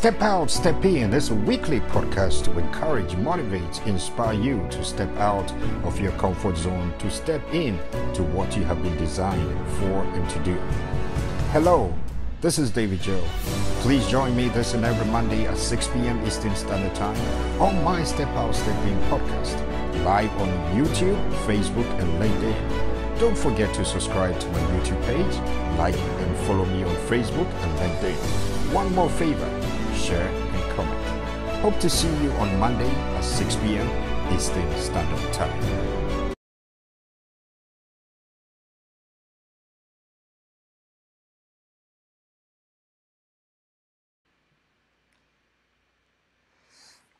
Step Out, Step In is a weekly podcast to encourage, motivate, inspire you to step out of your comfort zone to step in to what you have been designed for and to do. Hello, this is David Gyawu. Please join me this and every Monday at 6 p.m. Eastern Standard Time on my Step Out, Step In podcast, live on YouTube, Facebook, and LinkedIn. Don't forget to subscribe to my YouTube page, like and follow me on Facebook and LinkedIn. One more favor share, and comment. Hope to see you on Monday at 6 p.m. Eastern Standard Time.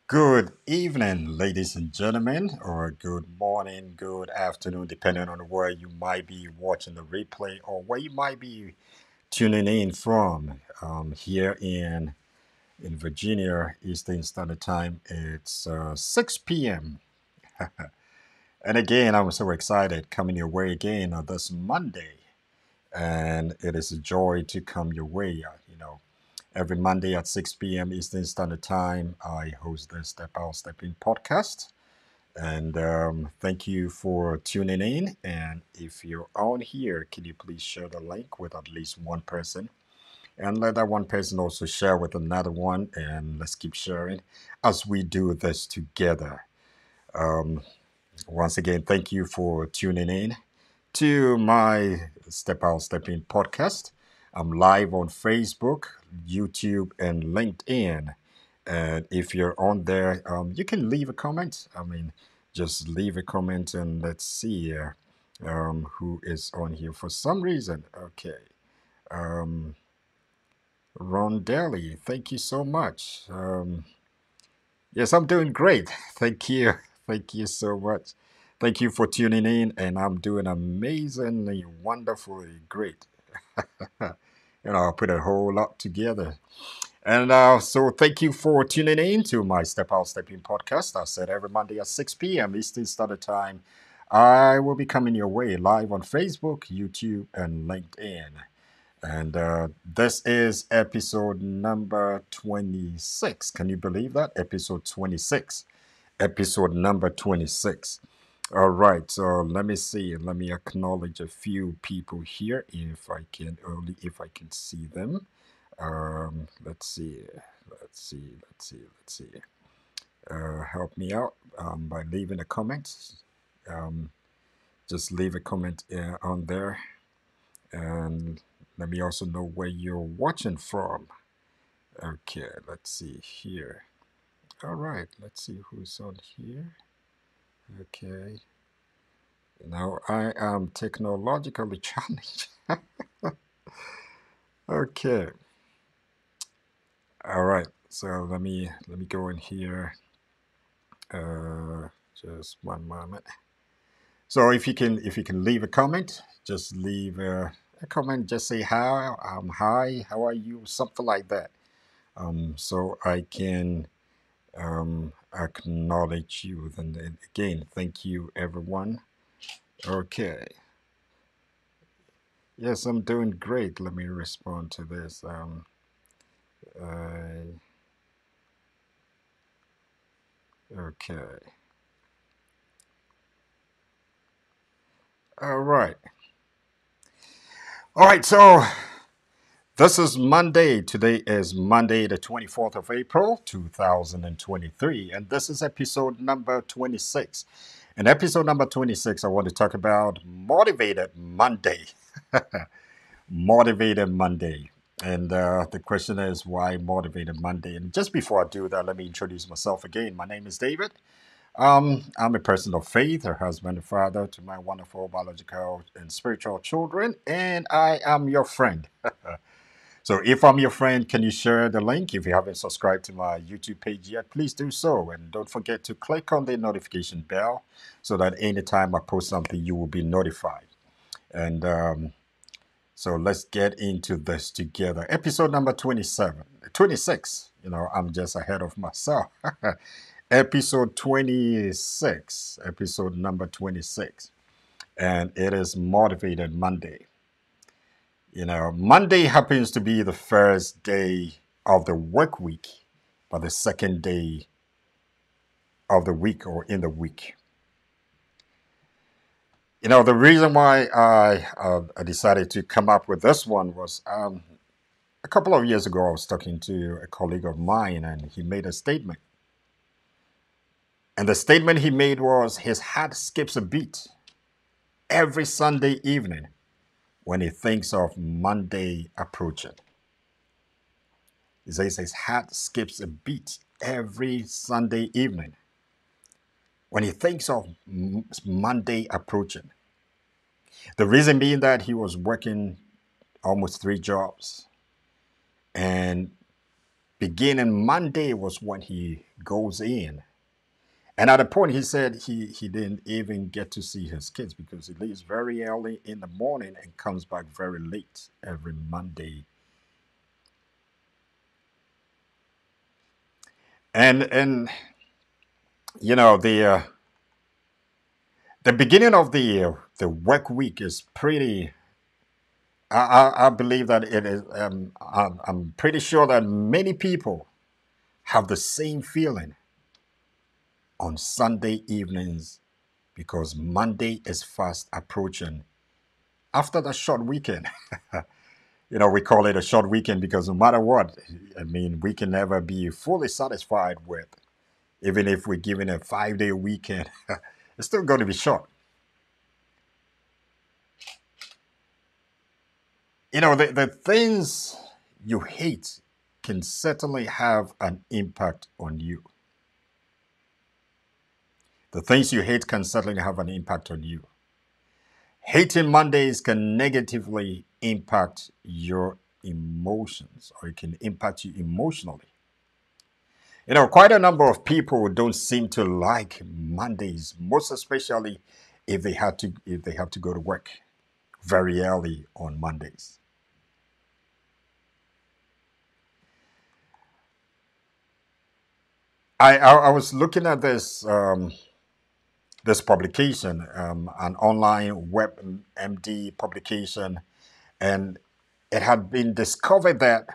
Good evening, ladies and gentlemen, or good morning, good afternoon, depending on where you might be watching the replay or where you might be tuning in from. Um, here in in Virginia Eastern Standard Time, it's uh, 6 p.m. and again, I'm so excited coming your way again on this Monday. And it is a joy to come your way. Uh, you know, every Monday at 6 p.m. Eastern Standard Time, I host the Step Out, Step In podcast. And um, thank you for tuning in. And if you're on here, can you please share the link with at least one person? And let that one person also share with another one and let's keep sharing as we do this together. Um, once again thank you for tuning in to my step out step in podcast. I'm live on facebook youtube and linkedin. And if you're on there um, you can leave a comment. I mean just leave a comment and let's see uh, um, who is on here for some reason. Okay Ron Daly, thank you so much. Um, yes, I'm doing great. Thank you. Thank you so much. Thank you for tuning in, and I'm doing amazingly, wonderfully great. you know, I put a whole lot together. And uh, so, thank you for tuning in to my Step Out, Step In podcast. I said every Monday at 6 p.m. Eastern Standard Time. I will be coming your way live on Facebook, YouTube, and LinkedIn. And uh, this is episode number 26. Can you believe that? Episode 26. Episode number 26. All right, so let me see. Let me acknowledge a few people here if I can only if I can see them. Um, let's see. Let's see. Let's see. Let's see. Uh, help me out um, by leaving a comment. Um, just leave a comment uh, on there and let me also know where you're watching from. Okay, let's see here. All right, let's see who's on here. Okay, now I am technologically challenged. okay, all right. So let me let me go in here. Uh, just one moment. So if you can if you can leave a comment, just leave a, a comment. Just say hi, um, hi, how are you, something like that. Um, so I can um, acknowledge you. Then again, thank you, everyone. Okay. Yes, I'm doing great. Let me respond to this. Um, uh, okay. All right. All right. So this is Monday. Today is Monday, the 24th of April, 2023. And this is episode number 26. In episode number 26, I want to talk about Motivated Monday. Motivated Monday. And uh, the question is, why Motivated Monday? And just before I do that, let me introduce myself again. My name is David. Um, I'm a person of faith, a husband and father to my wonderful biological and spiritual children, and I am your friend. so if I'm your friend, can you share the link? If you haven't subscribed to my YouTube page yet, please do so. And don't forget to click on the notification bell so that anytime I post something, you will be notified. And um, so let's get into this together. Episode number 27, 26. You know, I'm just ahead of myself. episode 26, episode number 26. And it is Motivated Monday. You know, Monday happens to be the first day of the work week, but the second day of the week or in the week. You know, the reason why I, uh, I decided to come up with this one was um, a couple of years ago, I was talking to a colleague of mine, and he made a statement and the statement he made was his heart skips a beat every Sunday evening when he thinks of Monday approaching. He says his heart skips a beat every Sunday evening when he thinks of Monday approaching. The reason being that he was working almost three jobs. And beginning Monday was when he goes in and at a point, he said he, he didn't even get to see his kids because he leaves very early in the morning and comes back very late every Monday. And and you know the uh, the beginning of the uh, the work week is pretty. I, I, I believe that it is. Um, I'm, I'm pretty sure that many people have the same feeling on Sunday evenings because Monday is fast approaching. After the short weekend, you know, we call it a short weekend because no matter what, I mean, we can never be fully satisfied with, even if we're given a five day weekend, it's still going to be short. You know, the, the things you hate can certainly have an impact on you. The things you hate can certainly have an impact on you. Hating Mondays can negatively impact your emotions or it can impact you emotionally. You know, quite a number of people don't seem to like Mondays, most especially if they have to if they have to go to work very early on Mondays. I I, I was looking at this um, this publication, um, an online WebMD publication, and it had been discovered that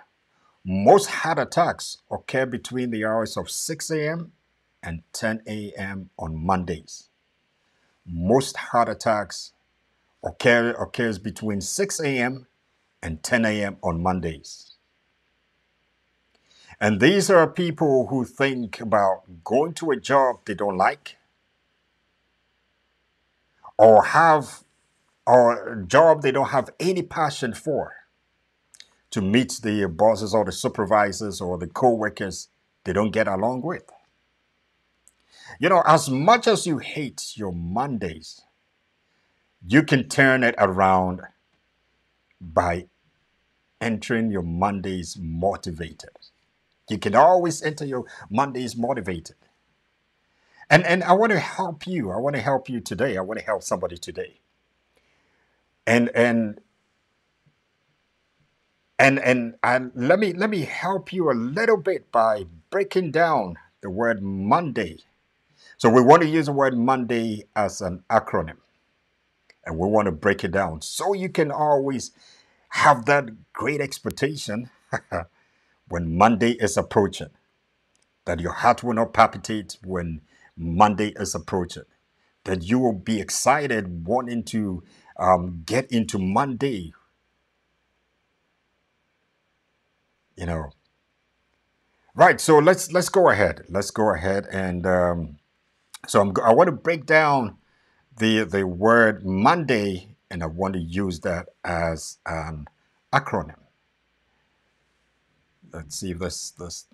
most heart attacks occur between the hours of 6 a.m. and 10 a.m. on Mondays. Most heart attacks occur occurs between 6 a.m. and 10 a.m. on Mondays. And these are people who think about going to a job they don't like, or have a job they don't have any passion for to meet the bosses or the supervisors or the co-workers they don't get along with. You know, as much as you hate your Mondays, you can turn it around by entering your Mondays motivated. You can always enter your Mondays motivated. And and I want to help you. I want to help you today. I want to help somebody today. And and and and and let me let me help you a little bit by breaking down the word Monday. So we want to use the word Monday as an acronym. And we want to break it down so you can always have that great expectation when Monday is approaching. That your heart will not palpitate when Monday is approaching. That you will be excited wanting to um, get into Monday. You know. Right. So let's let's go ahead. Let's go ahead and um, so I'm, I want to break down the the word Monday, and I want to use that as an acronym. Let's see if this this.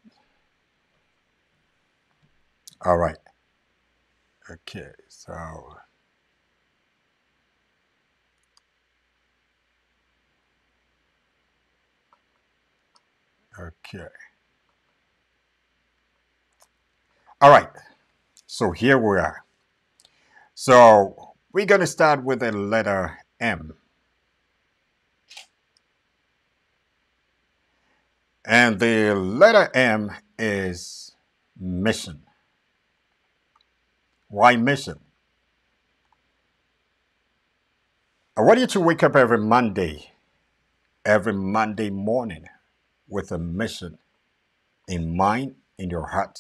All right. Okay, so okay. All right. So here we are. So we're going to start with the letter M. And the letter M is mission. Why mission? I want you to wake up every Monday, every Monday morning with a mission in mind, in your heart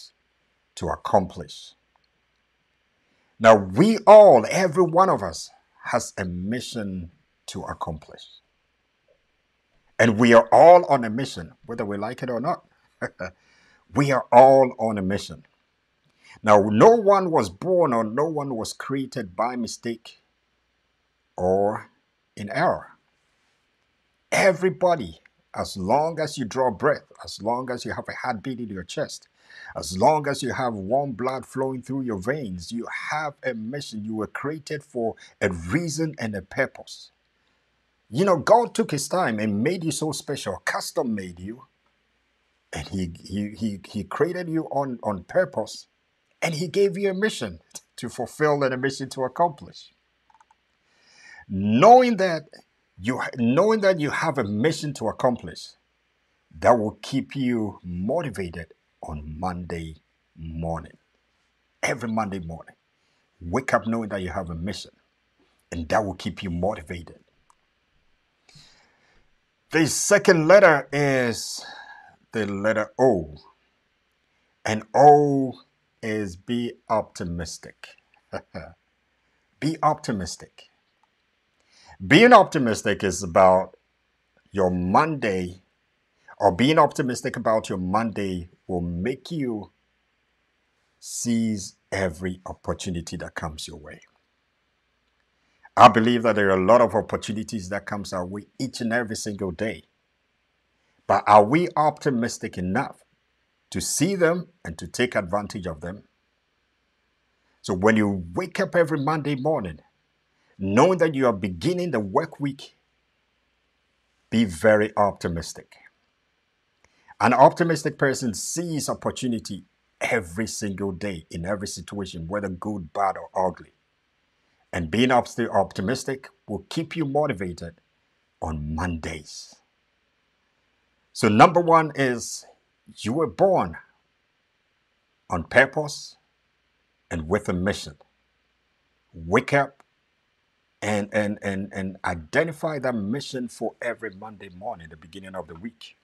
to accomplish. Now, we all, every one of us, has a mission to accomplish. And we are all on a mission, whether we like it or not. we are all on a mission. Now, no one was born or no one was created by mistake or in error. Everybody, as long as you draw breath, as long as you have a heartbeat in your chest, as long as you have warm blood flowing through your veins, you have a mission. You were created for a reason and a purpose. You know, God took his time and made you so special, custom made you. And he, he, he, he created you on, on purpose and he gave you a mission to fulfill and a mission to accomplish. Knowing that you knowing that you have a mission to accomplish, that will keep you motivated on Monday morning. Every Monday morning. Wake up knowing that you have a mission, and that will keep you motivated. The second letter is the letter O. And O is be optimistic. be optimistic. Being optimistic is about your Monday, or being optimistic about your Monday will make you seize every opportunity that comes your way. I believe that there are a lot of opportunities that comes our way each and every single day. But are we optimistic enough to see them and to take advantage of them. So when you wake up every Monday morning, knowing that you are beginning the work week, be very optimistic. An optimistic person sees opportunity every single day in every situation, whether good, bad, or ugly. And being optimistic will keep you motivated on Mondays. So, number one is you were born on purpose and with a mission. Wake up and, and, and, and identify that mission for every Monday morning, the beginning of the week,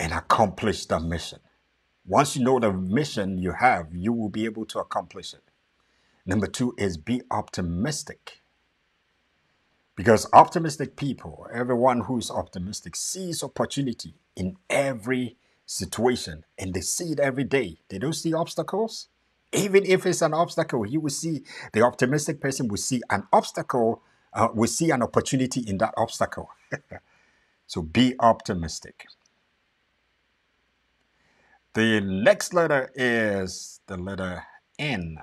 and accomplish that mission. Once you know the mission you have, you will be able to accomplish it. Number two is be optimistic. Because optimistic people, everyone who is optimistic, sees opportunity in every situation and they see it every day. They don't see obstacles. Even if it's an obstacle, you will see the optimistic person will see an obstacle, uh, will see an opportunity in that obstacle. So be optimistic. The next letter is the letter N.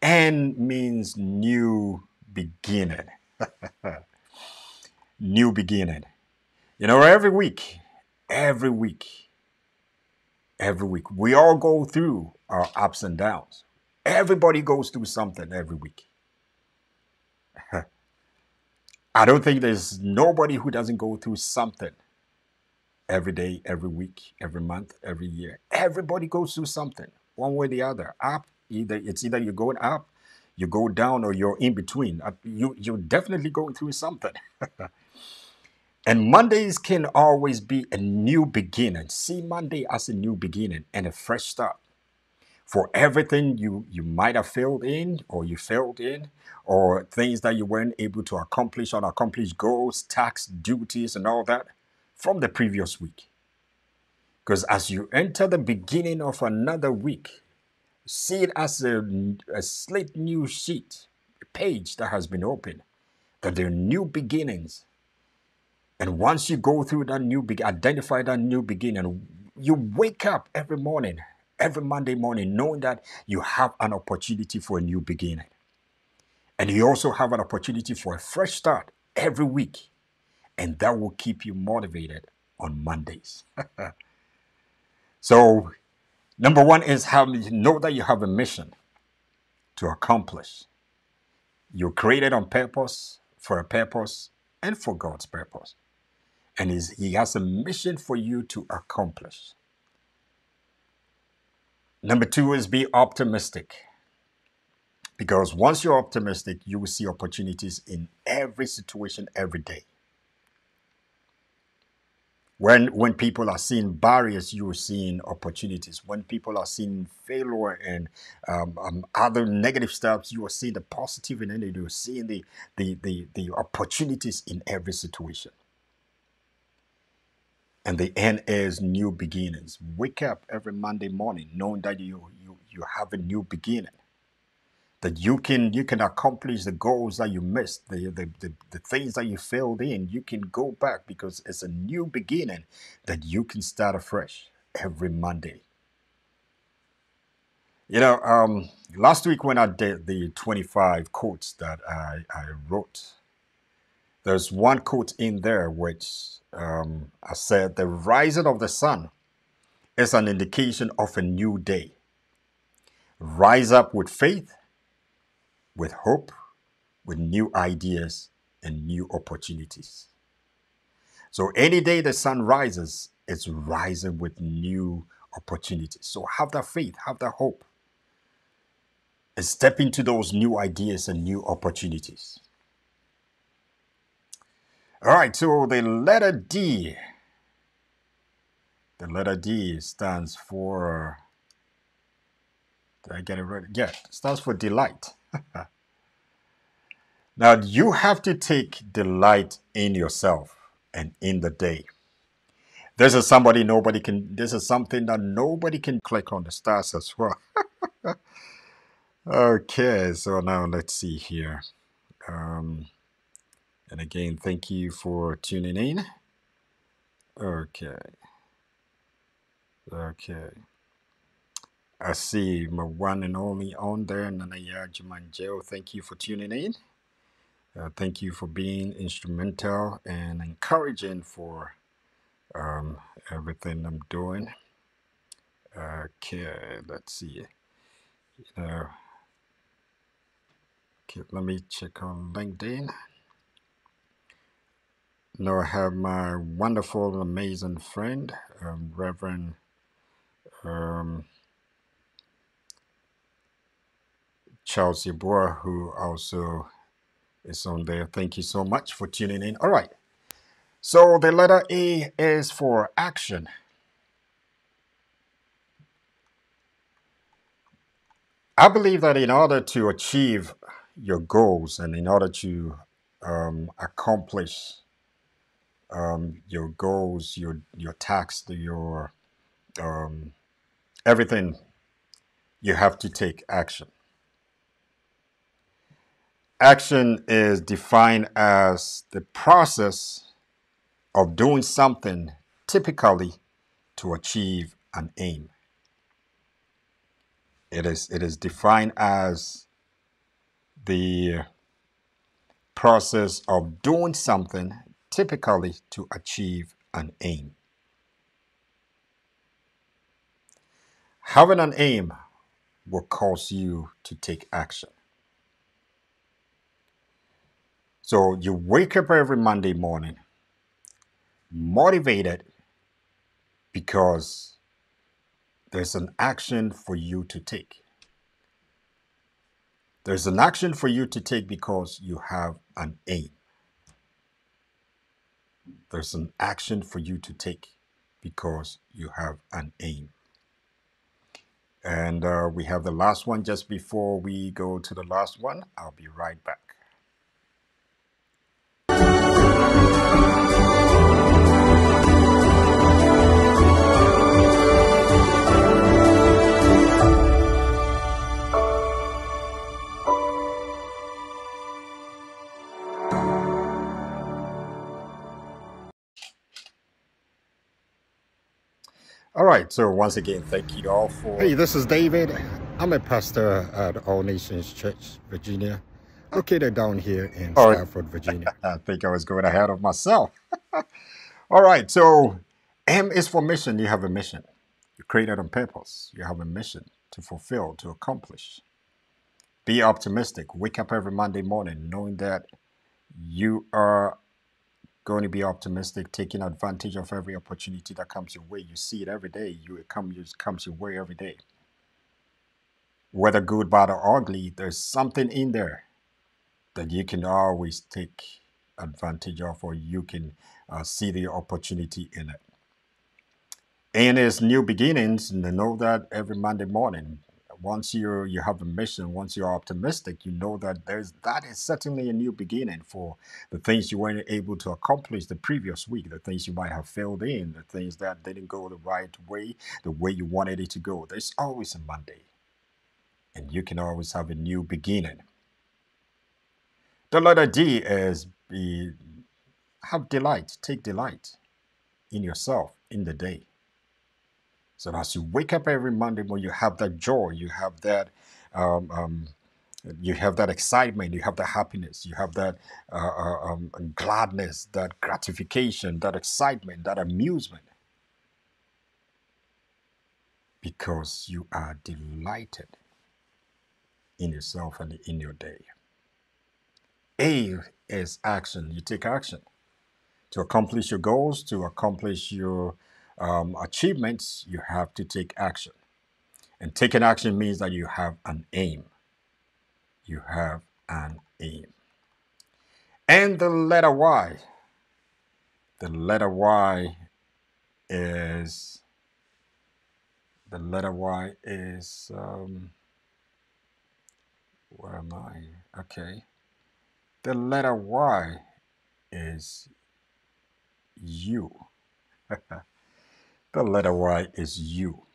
N means new beginning. new beginning. You know, every week, every week, every week, we all go through our ups and downs. Everybody goes through something every week. I don't think there's nobody who doesn't go through something every day, every week, every month, every year. Everybody goes through something, one way or the other. Up, either it's either you're going up, you go down, or you're in between. You you're definitely going through something. and Mondays can always be a new beginning. See Monday as a new beginning and a fresh start for everything you you might have failed in or you failed in or things that you weren't able to accomplish or accomplish goals tax duties and all that from the previous week. Because as you enter the beginning of another week, see it as a, a slate new sheet, a page that has been opened, that there are new beginnings. And once you go through that new, identify that new beginning, you wake up every morning, every Monday morning, knowing that you have an opportunity for a new beginning. And you also have an opportunity for a fresh start every week and that will keep you motivated on Mondays. so, number one is have know that you have a mission to accomplish. You're created on purpose, for a purpose, and for God's purpose. And He has a mission for you to accomplish. Number two is be optimistic. Because once you're optimistic, you will see opportunities in every situation every day. When when people are seeing barriers, you are seeing opportunities. When people are seeing failure and um, um, other negative steps, you are seeing the positive in it. You are seeing the, the the the opportunities in every situation. And the end is new beginnings. Wake up every Monday morning knowing that you you you have a new beginning that you can you can accomplish the goals that you missed the, the the, the things that you failed in. You can go back because it's a new beginning that you can start afresh every monday. You know um last week when i did the 25 quotes that i i wrote there's one quote in there which um, i said the rising of the sun is an indication of a new day. Rise up with faith with hope, with new ideas and new opportunities. So any day the sun rises, it's rising with new opportunities. So have that faith, have that hope, and step into those new ideas and new opportunities. All right, so the letter D. The letter D stands for. Did I get it right? Yeah, stands for delight. now, you have to take delight in yourself and in the day. This is somebody nobody can, this is something that nobody can click on the stars as well. okay, so now let's see here. Um, and again, thank you for tuning in. Okay. Okay. I see my one and only on there, Nanaya Jumanjeo. Thank you for tuning in. Uh, thank you for being instrumental and encouraging for um, everything I'm doing. Okay, let's see. You know, okay, let me check on LinkedIn. Now I have my wonderful, amazing friend, um, Reverend um, Charles Yeboah, who also is on there. Thank you so much for tuning in. All right. So the letter A is for action. I believe that in order to achieve your goals and in order to um, accomplish um, your goals, your your tasks, your um, everything, you have to take action. Action is defined as the process of doing something typically to achieve an aim. It is, it is defined as the process of doing something typically to achieve an aim. Having an aim will cause you to take action. So you wake up every Monday morning motivated because there's an action for you to take. There's an action for you to take because you have an aim. There's an action for you to take because you have an aim. And uh, we have the last one just before we go to the last one. I'll be right back. All right, so once again, thank you all for. Hey, this is David. I'm a pastor at All Nations Church, Virginia, located down here in all Stafford, right. Virginia. I think I was going ahead of myself. all right, so M is for mission. You have a mission. You created on purpose. You have a mission to fulfill, to accomplish. Be optimistic. Wake up every Monday morning knowing that you are going to be optimistic, taking advantage of every opportunity that comes your way. You see it every day. You it it comes your way every day. Whether good, bad, or ugly, there's something in there that you can always take advantage of, or you can uh, see the opportunity in it. And it's new beginnings, and know that every Monday morning once you you have a mission, once you're optimistic, you know that there's that is certainly a new beginning for the things you weren't able to accomplish the previous week, the things you might have failed in, the things that didn't go the right way, the way you wanted it to go. There's always a Monday, and you can always have a new beginning. The letter D is be have delight, take delight in yourself in the day. So as you wake up every Monday when you have that joy, you have that um, um, you have that excitement, you have that happiness, you have that uh, uh, um, gladness, that gratification, that excitement, that amusement. Because you are delighted in yourself and in your day. A is action. You take action to accomplish your goals, to accomplish your um, achievements, you have to take action. And taking action means that you have an aim. You have an aim. And the letter Y. The letter Y is, the letter Y is, um, where am I? Okay. The letter Y is you. The letter Y is you.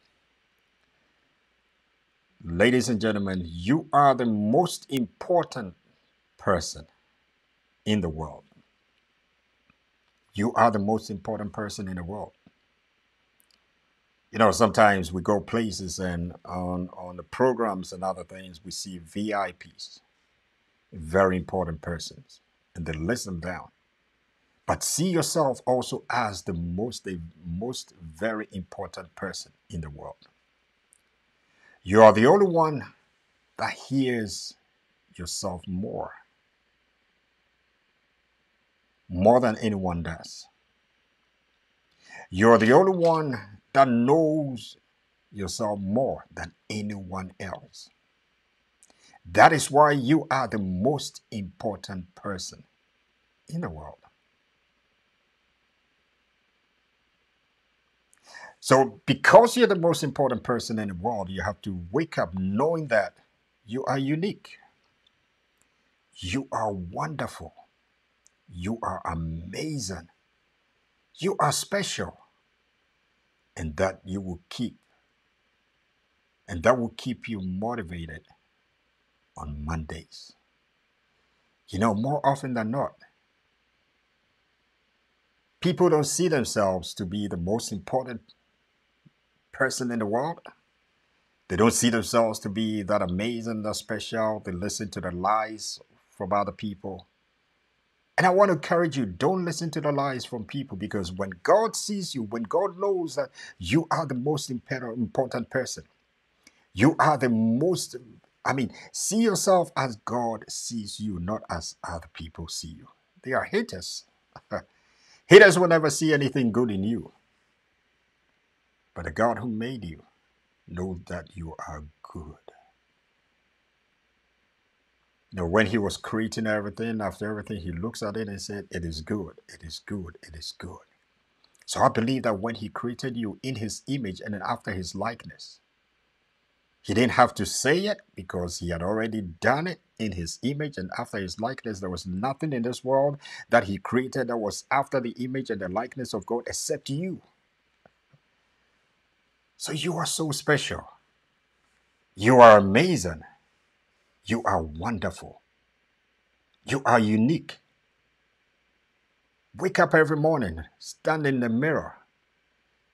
Ladies and gentlemen, you are the most important person in the world. You are the most important person in the world. You know, sometimes we go places and on, on the programs and other things, we see VIPs, very important persons, and they list them down but see yourself also as the most the most very important person in the world. You are the only one that hears yourself more more than anyone does. You're the only one that knows yourself more than anyone else. That is why you are the most important person in the world So, because you're the most important person in the world, you have to wake up knowing that you are unique. You are wonderful. You are amazing. You are special. And that you will keep. And that will keep you motivated on Mondays. You know, more often than not, People don't see themselves to be the most important person in the world. They don't see themselves to be that amazing, that special. They listen to the lies from other people. And I want to encourage you don't listen to the lies from people because when God sees you, when God knows that you are the most important person, you are the most, I mean, see yourself as God sees you, not as other people see you. They are haters. haters will never see anything good in you. But the God who made you knows that you are good. Now, when he was creating everything, after everything, he looks at it and said, It is good, it is good, it is good. So I believe that when he created you in his image and then after his likeness, he didn't have to say it because he had already done it in his image and after his likeness. There was nothing in this world that he created that was after the image and the likeness of God except you. So you are so special. You are amazing. You are wonderful. You are unique. Wake up every morning, stand in the mirror,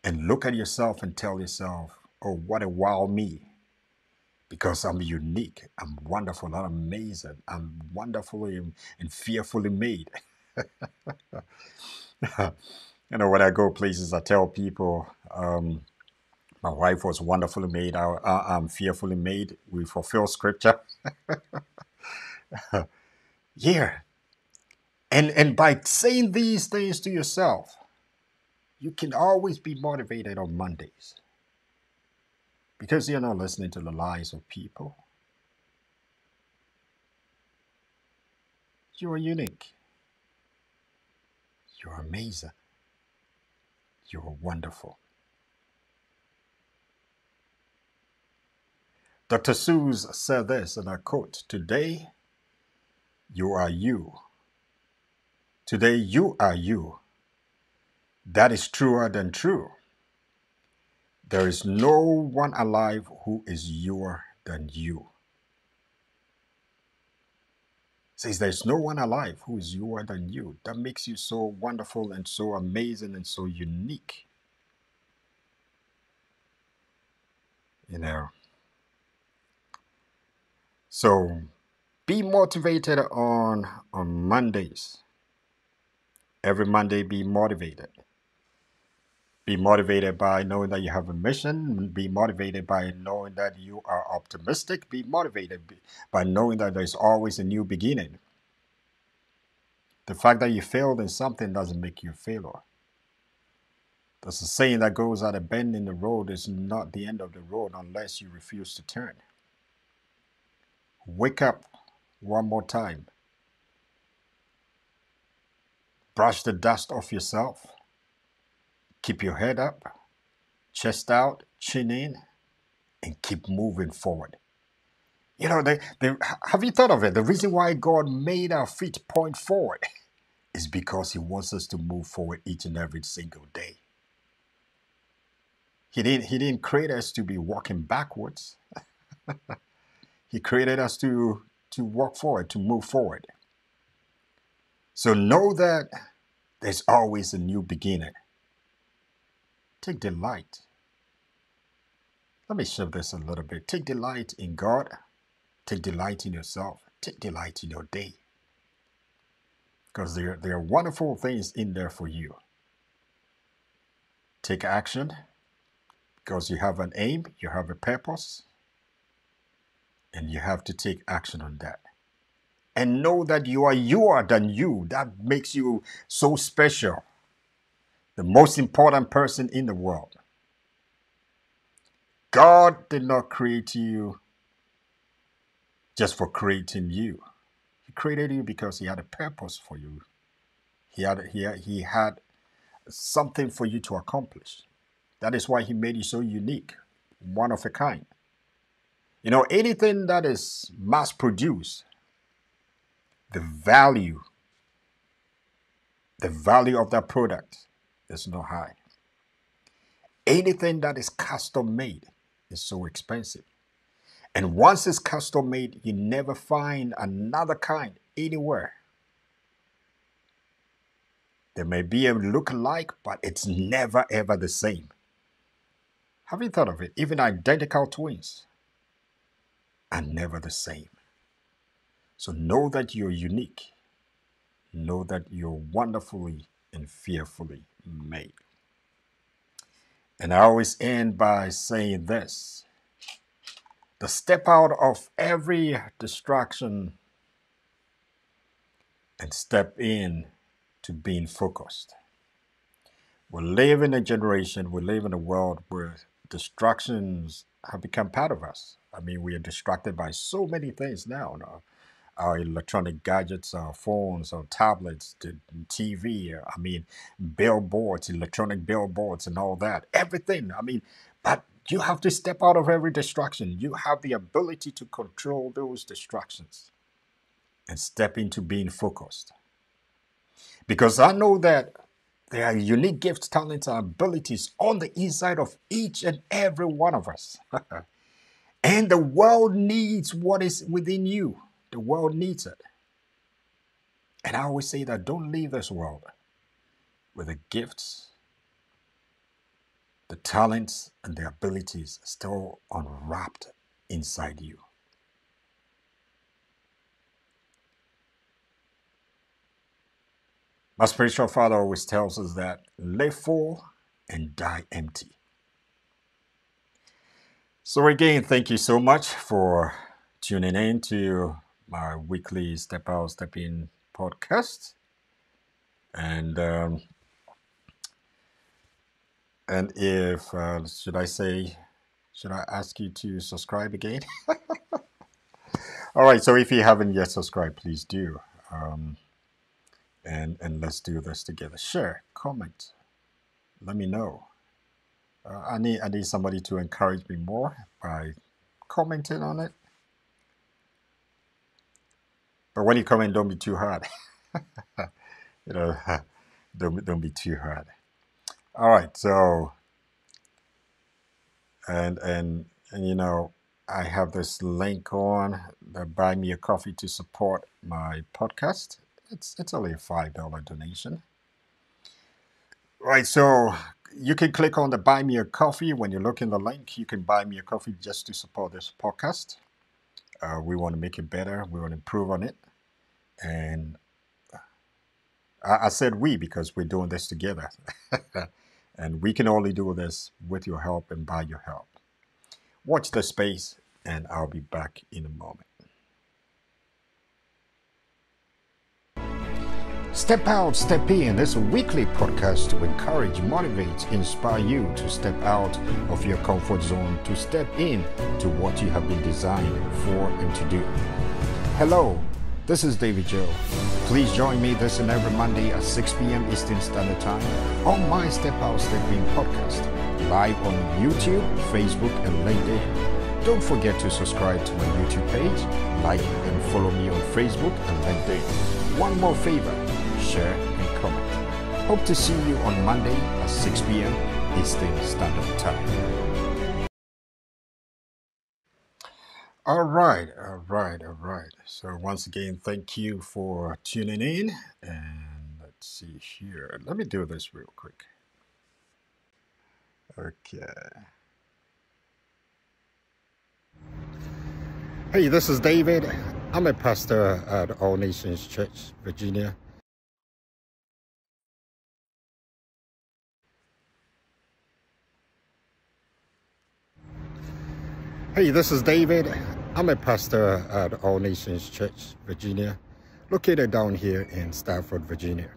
and look at yourself and tell yourself, oh, what a wow me. Because I'm unique, I'm wonderful, I'm amazing, I'm wonderfully and fearfully made. you know, when I go places, I tell people, um, my wife was wonderfully made. I, I, am fearfully made. We fulfill scripture. yeah. And, and by saying these things to yourself, you can always be motivated on Mondays because you're not listening to the lies of people. You're unique. You're amazing. You're wonderful. Dr. Seuss said this, and I quote Today, you are you. Today, you are you. That is truer than true. There is no one alive who is youer than you. Says there's no one alive who is youer than you. That makes you so wonderful and so amazing and so unique. You know. So be motivated on on Mondays. Every Monday be motivated. Be motivated by knowing that you have a mission. Be motivated by knowing that you are optimistic. Be motivated by knowing that there's always a new beginning. The fact that you failed in something doesn't make you a failure. There's a saying that goes that a bend in the road is not the end of the road unless you refuse to turn. Wake up one more time. Brush the dust off yourself. Keep your head up, chest out, chin in, and keep moving forward. You know, have you thought of it? The reason why God made our feet point forward is because He wants us to move forward each and every single day. He didn't, he didn't create us to be walking backwards. He created us to, to walk forward, to move forward. So know that there's always a new beginning. Take delight. Let me shift this a little bit. Take delight in God. Take delight in yourself. Take delight in your day. Because there, there are wonderful things in there for you. Take action because you have an aim, you have a purpose, and you have to take action on that. And know that you are you are than you. That makes you so special. The most important person in the world. God did not create you just for creating you. He created you because he had a purpose for you. He had he had, he had something for you to accomplish. That is why he made you so unique, one of a kind. You know, anything that is mass produced, the value, the value of that product is not high. Anything that is custom made is so expensive. And once it's custom made, you never find another kind anywhere. They may be a look alike, but it's never ever the same. Have you thought of it? Even identical twins are never the same. So know that you're unique. Know that you're wonderfully and fearfully made. And I always end by saying this the step out of every distraction and step in to being focused. We live in a generation, we live in a world where distractions have become part of us. I mean, we are distracted by so many things now. No? Our electronic gadgets, our phones, our tablets, the TV, I mean, billboards, electronic billboards, and all that. Everything. I mean, but you have to step out of every distraction. You have the ability to control those distractions and step into being focused. Because I know that there are unique gifts, talents, and abilities on the inside of each and every one of us. and the world needs what is within you. The world needs it. And I always say that don't leave this world with the gifts, the talents, and the abilities still unwrapped inside you. My spiritual father always tells us that live full and die empty. So, again, thank you so much for tuning in to my weekly Step Out, Step In podcast. And, um, and if, uh, should I say, should I ask you to subscribe again? All right, so if you haven't yet subscribed, please do. Um, and and let's do this together. Share, comment, let me know. Uh, I need I need somebody to encourage me more by commenting on it. But when you comment, don't be too hard. you know, don't don't be too hard. All right, so and and and you know I have this link on that buy me a coffee to support my podcast it's it's only a five dollar donation. Right, so you can click on the buy me a coffee when you look in the link. You can buy me a coffee just to support this podcast. Uh, we want to make it better. We want to improve on it, and I, I said we because we're doing this together, and we can only do this with your help and by your help. Watch the space, and I'll be back in a moment. Step Out, Step In is a weekly podcast to encourage, motivate, inspire you to step out of your comfort zone, to step in to what you have been designed for and to do. Hello, this is David Gyawu. Please join me this and every Monday at 6 p.m. Eastern Standard Time on my Step Out, Step In podcast, live on YouTube, Facebook, and LinkedIn. Don't forget to subscribe to my YouTube page, like and follow me on Facebook and LinkedIn. One more favor share, and comment. Hope to see you on Monday at 6 p.m. Eastern Standard Time. All right, all right, all right. So, once again, thank you for tuning in. And let's see here. Let me do this real quick. Okay. Hey, this is David. I'm a pastor at All Nations Church, Virginia. Hey, this is David. I'm a pastor at All Nations Church, Virginia, located down here in Stafford, Virginia.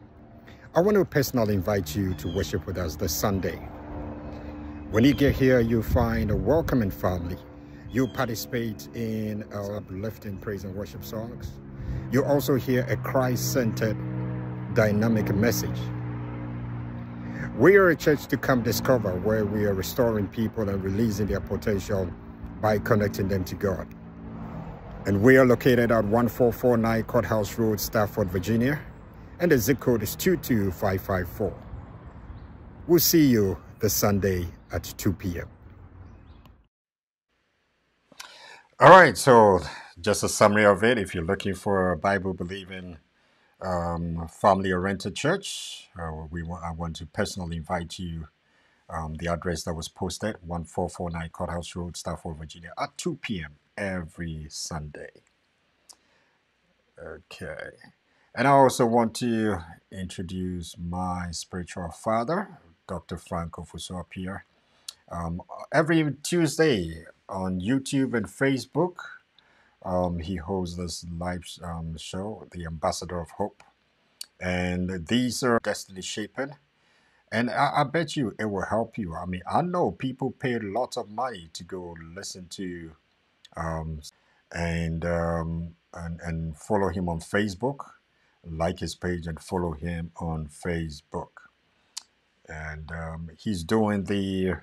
I want to personally invite you to worship with us this Sunday. When you get here, you'll find a welcoming family. You'll participate in our uplifting praise and worship songs. You'll also hear a Christ-centered, dynamic message. We are a church to come discover where we are restoring people and releasing their potential by connecting them to God. And we are located at 1449 Courthouse Road, Stafford, Virginia. And the zip code is 22554. We'll see you this Sunday at 2 p.m. All right, so just a summary of it. If you're looking for a Bible believing um, family-oriented church. Uh, we I want to personally invite you. Um, the address that was posted, 1449 Courthouse Road, Stafford, Virginia, at 2 p.m. every Sunday. Okay. And I also want to introduce my spiritual father, Dr. Franco Fusoapia. Um, every Tuesday on YouTube and Facebook, um, he hosts this live um, show, The Ambassador of Hope. And these are destiny shaping. And I, I, bet you it will help you. I mean, I know people paid lots of money to go listen to um, and, um, and and follow him on Facebook, like his page and follow him on Facebook. And um, he's doing the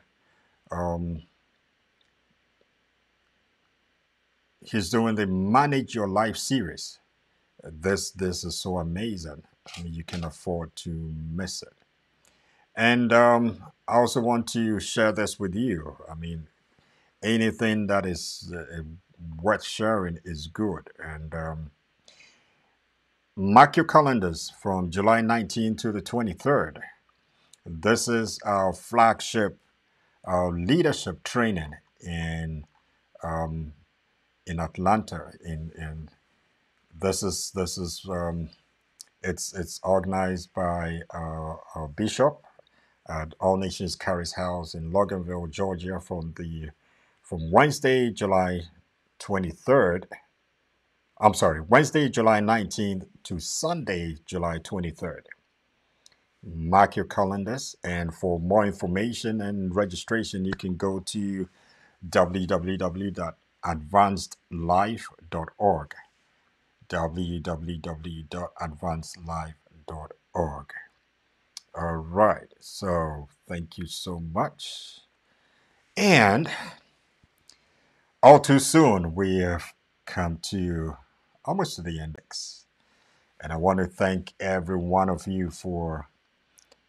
um, he's doing the manage your life series this this is so amazing I mean, you can afford to miss it and um, i also want to share this with you. I mean anything that is uh, worth sharing is good. And um, mark your calendars from july 19 to the 23rd this is our flagship our leadership training in um, in Atlanta. In in this is this is um, it's it's organized by uh, a bishop at All Nations Charis House in Loganville, Georgia, from the from Wednesday, July twenty third. I'm sorry, Wednesday, July 19th to Sunday, July 23rd. Mark your calendars, and for more information and registration, you can go to www.advancedlife.org. www.advancedlife.org. All right, so thank you so much. And all too soon, we have come to almost to the index. And I want to thank every one of you for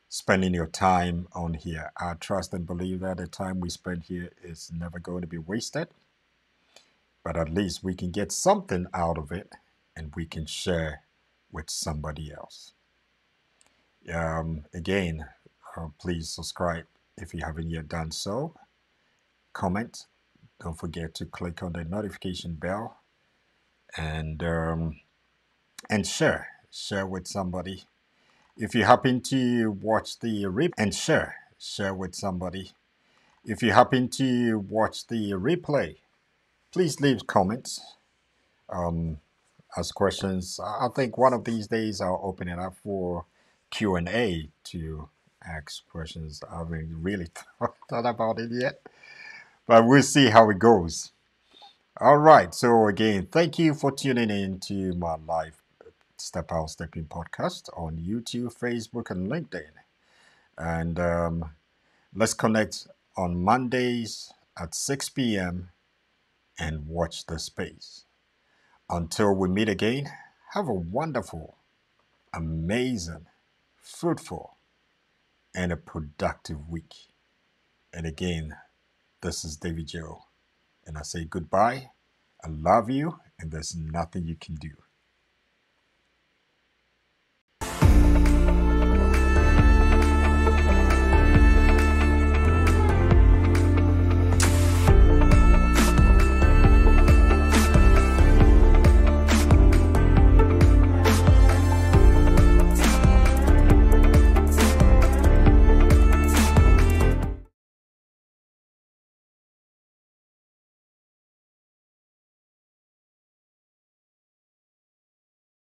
spending your time on here. I trust and believe that the time we spend here is never going to be wasted but at least we can get something out of it and we can share with somebody else. Um, again, uh, please subscribe if you haven't yet done so. Comment. Don't forget to click on the notification bell and um, and share. Share with somebody. If you happen to watch the replay and share, share with somebody. If you happen to watch the replay please leave comments, um, ask questions. I think one of these days I'll open it up for Q and A to ask questions. I haven't really thought about it yet, but we'll see how it goes. All right. So again, thank you for tuning in to my live Step Out Step In podcast on YouTube, Facebook, and LinkedIn. And um, let's connect on Mondays at 6 p.m and watch the space. Until we meet again, have a wonderful, amazing, fruitful, and a productive week. And again, this is David Gyawu, and I say goodbye. I love you, and there's nothing you can do.